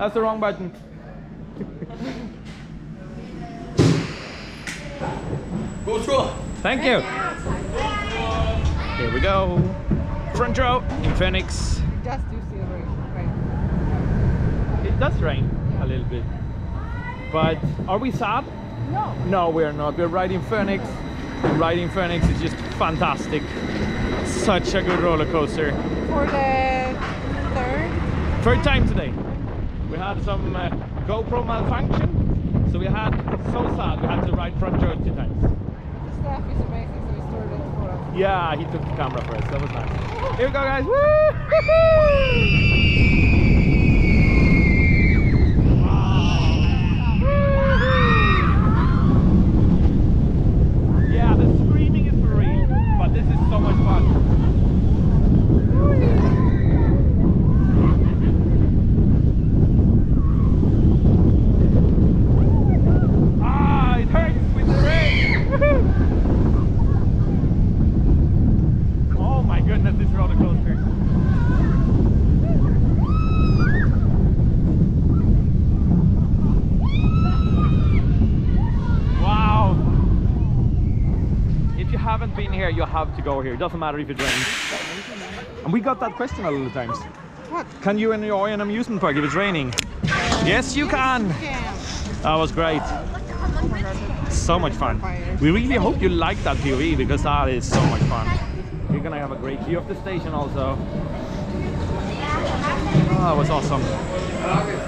That's the wrong button. Go through. Thank you. Here we go. Front row in Phoenix. Just you see the rain. rain. It does rain a little bit. But are we sad? No. No, we're not. We're riding Phoenix. Riding Phoenix is just fantastic. Such a good roller coaster. For the third. Third time today. We had some uh, GoPro malfunction. So we had, so sad, we had to ride front row two times. The staff is amazing, so we stored it for us. Yeah, he took the camera for us. That was nice. Here we go, guys. Woo! Yeah, the screaming is for real, but this is so much fun. Ah, it hurts with the rain. Oh my goodness, this roller coaster. Wow. If you haven't been here, you have to go here. It doesn't matter if it rains. And we got that question a lot of times. What? Can you enjoy an amusement park if it's raining? Yes, you can. That was great. So much fun. We really hope you like that POV because that is so much fun. We're gonna have a great view of the station also. Ah, oh, that was awesome.